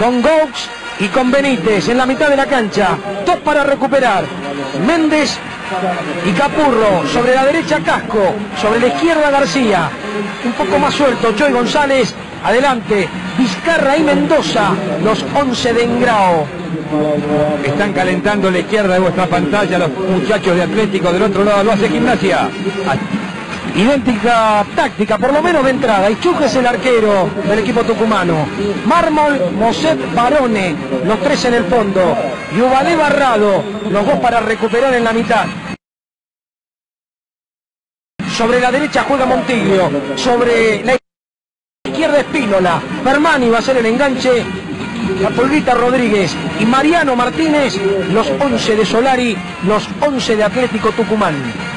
con Gox y con Benítez en la mitad de la cancha. Dos para recuperar. Méndez y Capurro. Sobre la derecha Casco. Sobre la izquierda García. Un poco más suelto. Choy González. Adelante. Vizcarra y Mendoza. Los 11 de Engrao. Están calentando la izquierda de vuestra pantalla los muchachos de Atlético. Del otro lado lo hace Gimnasia. Idéntica táctica, por lo menos de entrada. Y es el arquero del equipo tucumano. Mármol, Moset, Barone, los tres en el fondo. Y Ubalé Barrado, los dos para recuperar en la mitad. Sobre la derecha juega Montiglio. Sobre la izquierda Espínola. Fermani va a ser el enganche. La Pulguita Rodríguez y Mariano Martínez, los 11 de Solari, los 11 de Atlético Tucumán.